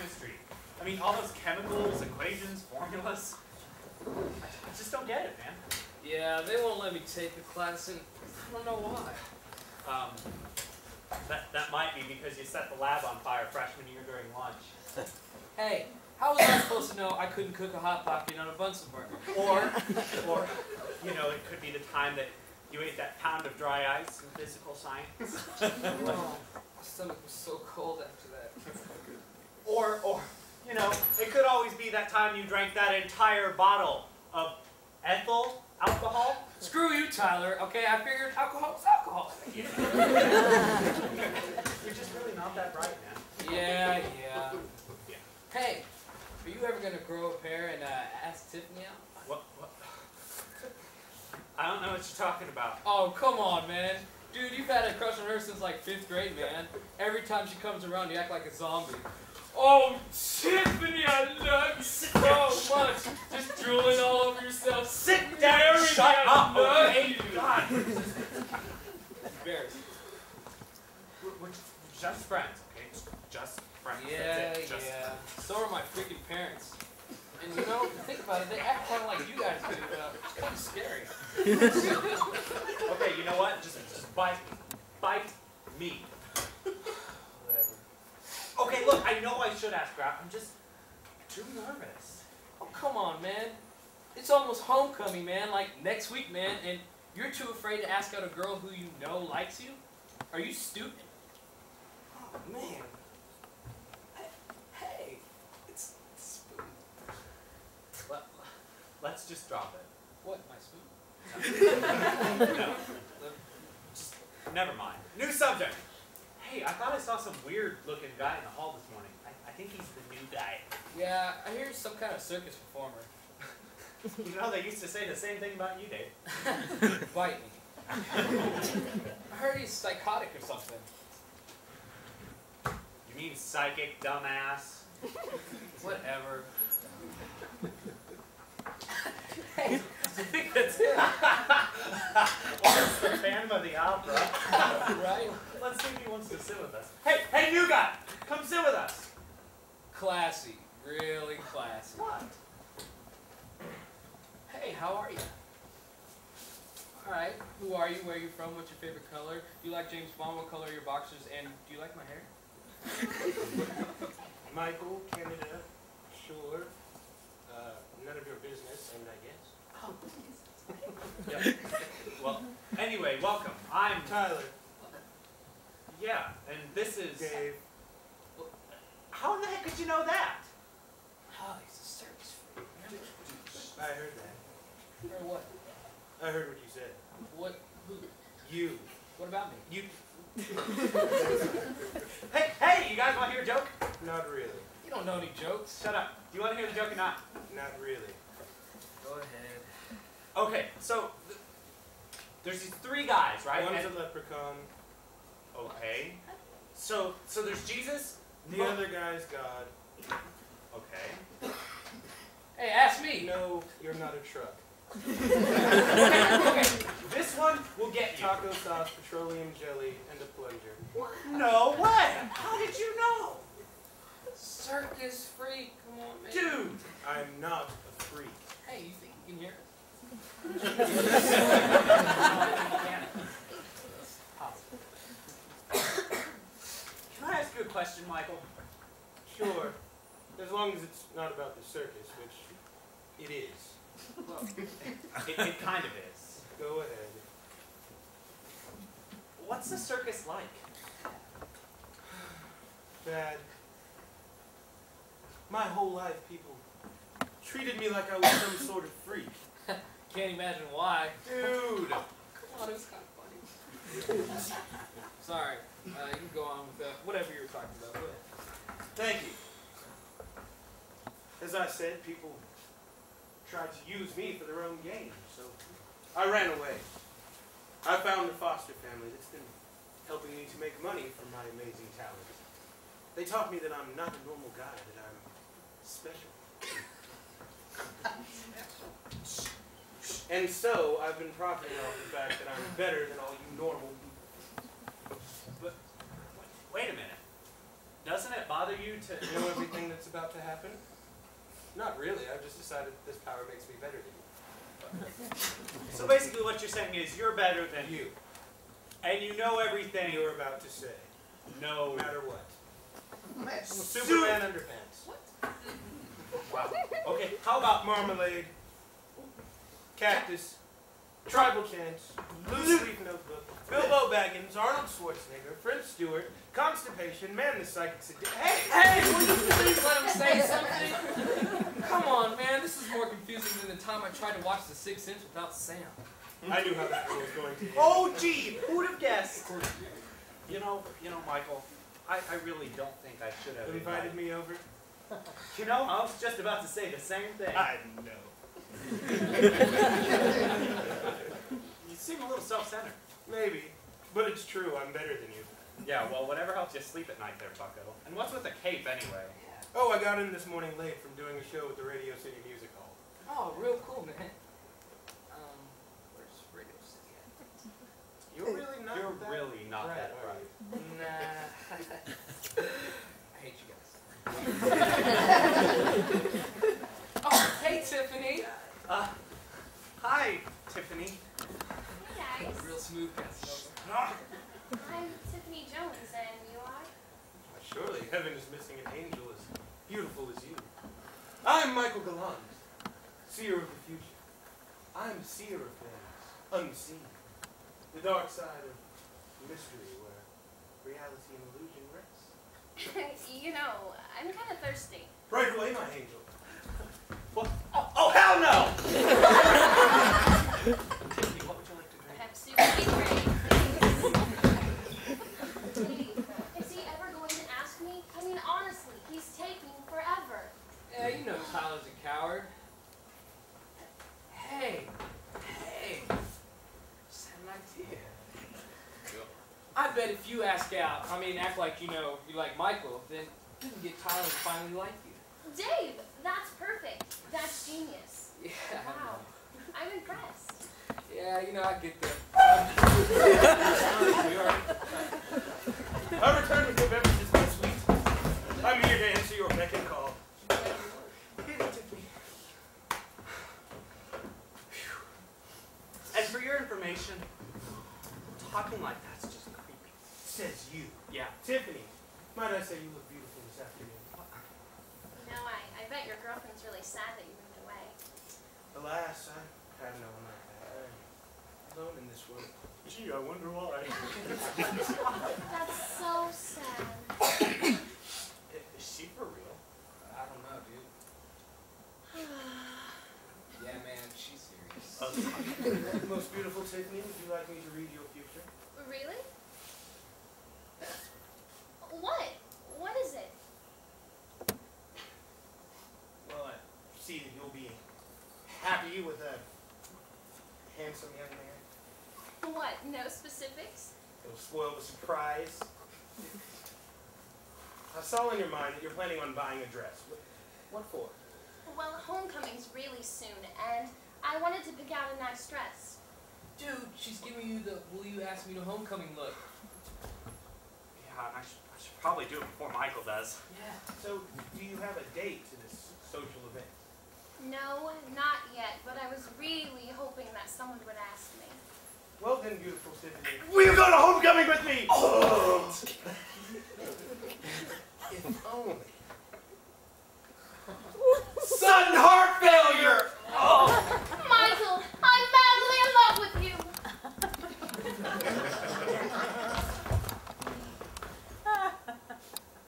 chemistry. I mean, all those chemicals, equations, formulas. I, I just don't get it, man. Yeah, they won't let me take the class, and I don't know why. Um, that, that might be because you set the lab on fire freshman year during lunch. Hey, how was I supposed to know I couldn't cook a hot pocket on a Bunsen burner? Or, or, you know, it could be the time that you ate that pound of dry ice in physical science. Oh, my stomach was so cold after that. You know, it could always be that time you drank that entire bottle of ethyl alcohol. Screw you, Tyler. Okay, I figured alcohol was alcohol. You're just really not that bright, man. Yeah, yeah. Yeah. Hey, are you ever gonna grow a pair and uh, ask Tiffany out? What, what? I don't know what you're talking about. Oh, come on, man. Dude, you've had a crush on her since like fifth grade, man. Every time she comes around, you act like a zombie. Oh, Tiffany, I love you so much. Just drooling all over yourself. Sit down and Mary, shut I up, love oh, okay? you. God. Embarrassing. We're, we're just friends, okay? Just friends. Yeah, Just yeah. So are my freaking parents. And you know, think about it, they act kind of like you guys do. Uh, it's kind of scary. Okay, you know what? Just, just bite me. Bite me. Whatever. Okay, look, I know I should ask her out. I'm just too nervous. Oh, come on, man. It's almost homecoming, man. Like next week, man. And you're too afraid to ask out a girl who you know likes you? Are you stupid? Oh, man. Hey, hey. It's, it's spoon. Let, let's just drop it. What, my spoon? No. Just, never mind. New subject. Hey, I thought I saw some weird looking guy in the hall this morning. I, I think he's the new guy. Yeah, I hear he's some kind of circus performer. You know, they used to say the same thing about you, Dave. Bite me. I heard he's psychotic or something. You mean psychic, dumbass? Whatever. Hey, I think that's it. or it's the Phantom of the Opera. right? Let's see if he wants to sit with us. Hey, hey, new guy! Come sit with us! Classy. Really classy. What? Hey, how are you? Alright, who are you? Where are you from? What's your favorite color? Do you like James Bond? What color are your boxers? And do you like my hair? Michael, Canada, sure. Uh, none of your business, and I guess. Oh, Yeah. Well, anyway, welcome. I'm Tyler, yeah, and this is. Dave. How in the heck could you know that? Oh, he's a service freak. Remember? I heard that. Or what? I heard what you said. What? Who? You. What about me? You. Hey, hey, you guys want to hear a joke? Not really. You don't know any jokes. Shut up. Do you want to hear the joke or not? Not really. Go ahead. Okay, so th- there's these three guys, right? One's And- a leprechaun. okay. So, so there's Jesus. The Mo- other guy's God. Okay. Hey, ask me. No, you're not a truck. okay. This one will get you. Taco sauce, petroleum jelly, and a plunger. What? No way. How did you know, Circus freak. Come on, man. dude? I'm not a freak. Hey, you think you can hear us? Can I ask you a question, Michael? Sure. As long as it's not about the circus, which it is. Well, it, it kind of is. Go ahead. What's the circus like? Bad. My whole life, people treated me like I was some sort of freak. Can't imagine why. Dude. Come on, it was kind of funny. Sorry. Uh, you can go on with uh, whatever you were talking about. Go. Thank you. As I said, people tried to use me for their own gain, so I ran away. I found a foster family that's been helping me to make money from my amazing talents. They taught me that I'm not a normal guy, that I'm special. And so I've been profiting off the fact that I'm better than all you normal people. But wait a minute. Doesn't it bother you to know everything that's about to happen? Not really. I've just decided this power makes me better than you. So basically what you're saying is you're better than you. You. and you know everything. You're about to say. No No matter what. Su- Superman underpants. Wow. Okay, how about Marmalade. Cactus. Tribal chants. Loose leaf notebook. Bilbo Baggins. Arnold Schwarzenegger. Fred Stewart. Constipation. Man the psychic. Sedi- hey! Hey, will you please let him say something? Come on, man. This is more confusing than the time I tried to watch The Sixth Sense without Sam. I knew how that was going to end. Oh gee, who'd have guessed? You know, you know, Michael, I, I really don't think I should have Invited me over? You know, I was just about to say the same thing. I know. You seem a little self-centered. Maybe. But it's true. I'm better than you. Yeah, well, whatever helps you sleep at night there, bucko. And what's with the cape anyway? Oh, I got in this morning late from doing a show at the Radio City Music Hall. Oh, real cool, man. Um, where's Radio City at? You're really not You're that really not bright, that are bright. you? Nah. I hate you guys. oh, hey, Tiffany. Uh, hi, Tiffany. Hey guys, Real smooth Casanova. Ah, I'm Tiffany Jones, and you are? Surely heaven is missing an angel as beautiful as you. I'm Michael Gallant, seer of the future. I'm a seer of things unseen. The dark side of mystery where reality and illusion rest. you know, I'm kind of thirsty. Right away, my angel. What? Oh, oh hell no! Tiffany, what would you like to drink? Pepsi would be great. Is he ever going to ask me? I mean, honestly, he's taking forever. Yeah, you know Tyler's a coward. Hey, hey, just had an idea. I bet if you ask out, I mean, act like you know you like Michael, then you can get Tyler to finally like you. Dave, that's perfect. That's genius. Yeah, I Wow. know. I'm impressed. Yeah, you know, I get that. I returned with your beverages, my sweet. I'm here to answer your beck and call. Here, Tiffany. And for your information, talking like that's just creepy. Says you. Yeah. Tiffany, might I say you look beautiful this afternoon? You know, I, I bet your girlfriend's really sad that you moved away. Alas, I have no one like that. I'm alone in this world. Gee, I wonder why. That's so sad. Is she for real? I don't know, dude. Yeah, man, she's serious. Most beautiful Tiffany, would you like me to read your future? Really? What? What is it? Well, I see that you'll be happy with a handsome young man. What? No specifics? It'll spoil the surprise. I saw in your mind that you're planning on buying a dress. What, what for? Well, homecoming's really soon, and I wanted to pick out a nice dress. Dude, she's giving you the will you ask me to homecoming look. Yeah, I should, I should probably do it before Michael does. Yeah. So, do you have a date to this social event? No, not yet, but I was really hoping that someone would ask me. Well then, beautiful Tiffany. Will you go to homecoming with me? Oh, if only. Sudden heart failure! Michael, I'm madly in love with you!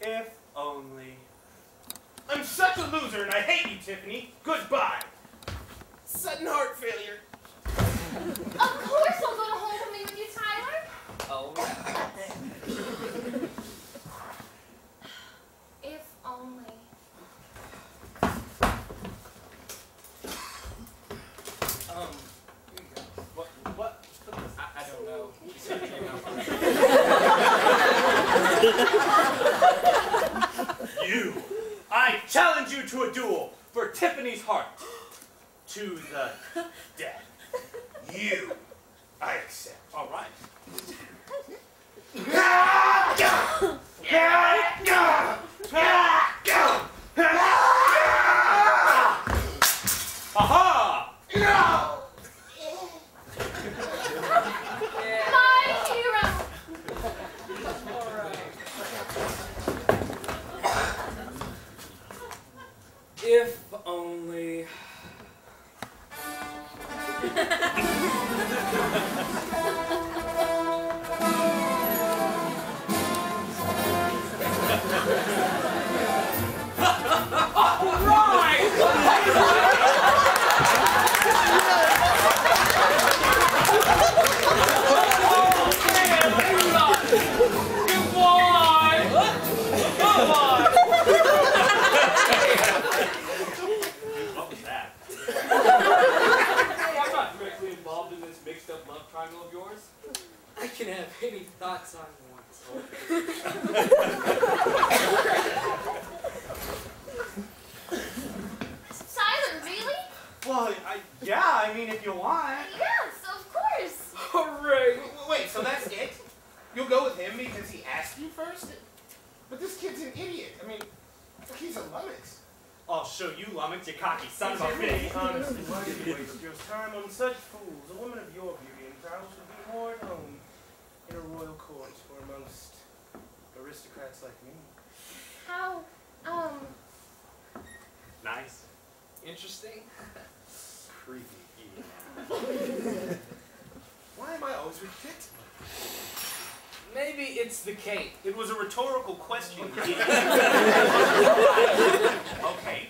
If only. I'm such a loser and I hate you, Tiffany. Goodbye. Sudden heart failure. Of course I'll go to homecoming with you, Tyler! Oh, If only. um, here you go. What? What? Put this- I, I don't know. She said it came out wrong. You! I challenge you to a duel for Tiffany's heart. To the death. You. I accept. All right. Aha! Any thoughts I want. Tyler, really? Well, I, yeah, I mean, if you want. Yes, of course. Hooray! Wait, wait, so that's it? You'll go with him because he asked you first? But this kid's an idiot. I mean, he's a lummox. I'll show you, Lummox, you cocky son of a Honestly, bitch. honestly, why do you waste your time on such fools? A woman of your beauty and prowess would be more at home in a royal court or amongst aristocrats like me. How, um, Nice. Interesting. Creepy. Why am I always rejected? Maybe it's the cape. It was a rhetorical question. okay,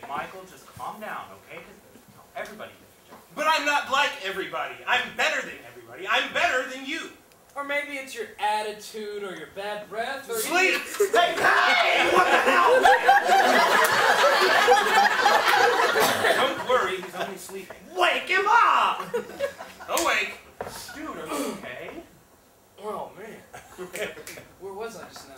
Michael, just calm down, okay? 'Cause, you everybody but I'm not like everybody. I'm better than everybody. I'm better than you. Or maybe it's your attitude or your bad breath or Sleep! Hey, hey! What the hell? Don't worry, he's only sleeping. Wake him up! Awake. Dude, are you okay? Oh man. Where was I just now?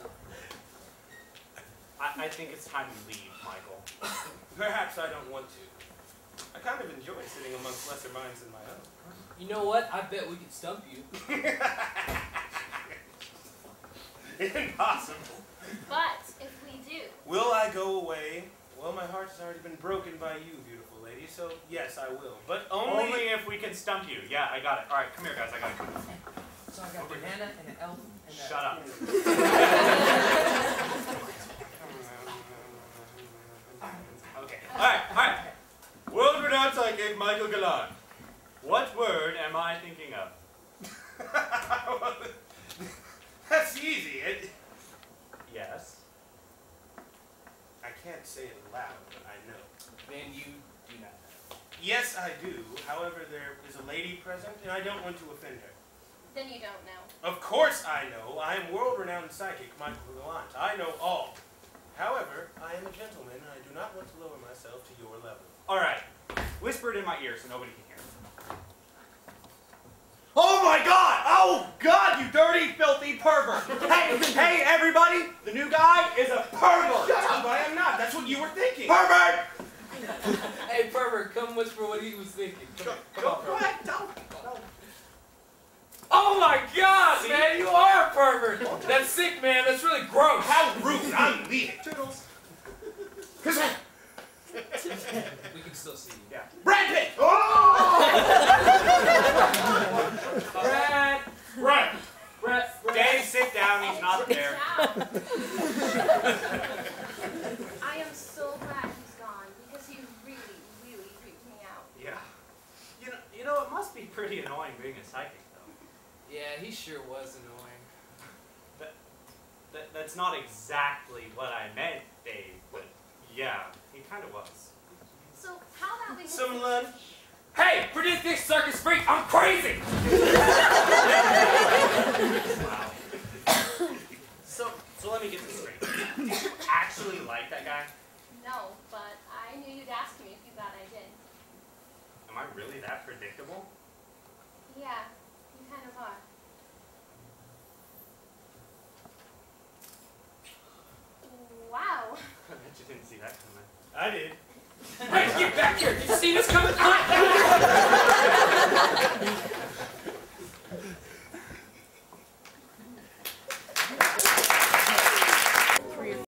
I, I think it's time you leave, Michael. Perhaps I don't want to. I kind of enjoy sitting amongst lesser minds than my own. You know what? I bet we could stump you. Impossible. but if we do, Will I go away? Well, my heart has already been broken by you, beautiful lady, so yes, I will. But only... Only if we can stump you. Yeah, I got it. All right, come here, guys. I got it. So I got a banana and an elf and a Shut up. Okay. All right, all right. World-renowned psychic Michael Galan. What word am I thinking of? That's easy. It, Yes. I can't say it loud, but I know. Then you do not know. Yes, I do. However, there is a lady present, and I don't want to offend her. then you don't know. Of course I know. I am world-renowned psychic Michael Gallant. I know all. However, I am a gentleman, and I do not want to lower myself to your level. All right. Whisper it in my ear so nobody can hear. Oh my god! Oh god, you dirty, filthy pervert! hey, hey, everybody! The new guy is a pervert! Shut up! I am not. That's what you were thinking. Pervert! Hey, pervert, come whisper what he was thinking. Come on, come on, pervert. ahead. Don't. don't. Oh my god, man, you are a pervert. That's sick, man. That's really gross. How rude! I'm leaving. Toodles. We can still see you. Yeah. Brad Pitt. Oh! Brad, Brad. Brad, Brad. Dave, sit down. He's not there. Ciao. I am so glad he's gone because he really, really freaked me out. Yeah. You know, you know, it must be pretty annoying being a psychic, though. Yeah, he sure was annoying. That, that's not exactly what I meant, Dave, but yeah, he kind of was. So how about we Some lunch. Hey, predict this circus freak. I'm crazy. Wow. so, so let me get this straight. Do you actually like that guy? No, but I knew you'd ask me if you thought I did. Am I really that predictable? Yeah, you kind of are. Wow. I you didn't see that coming. I did. Wait, get back here! Did you see this coming?